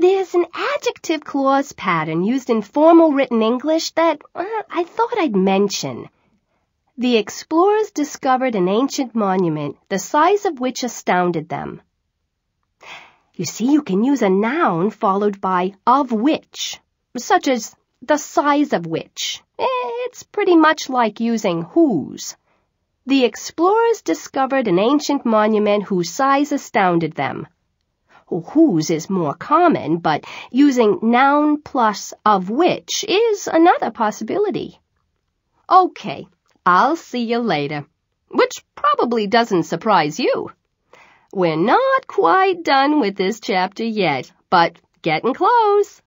There's an adjective clause pattern used in formal written English that uh, I thought I'd mention. The explorers discovered an ancient monument, the size of which astounded them. You see, you can use a noun followed by of which, such as the size of which. It's pretty much like using whose. The explorers discovered an ancient monument whose size astounded them whose is more common, but using noun plus of which is another possibility. Okay, I'll see you later, which probably doesn't surprise you. We're not quite done with this chapter yet, but getting close.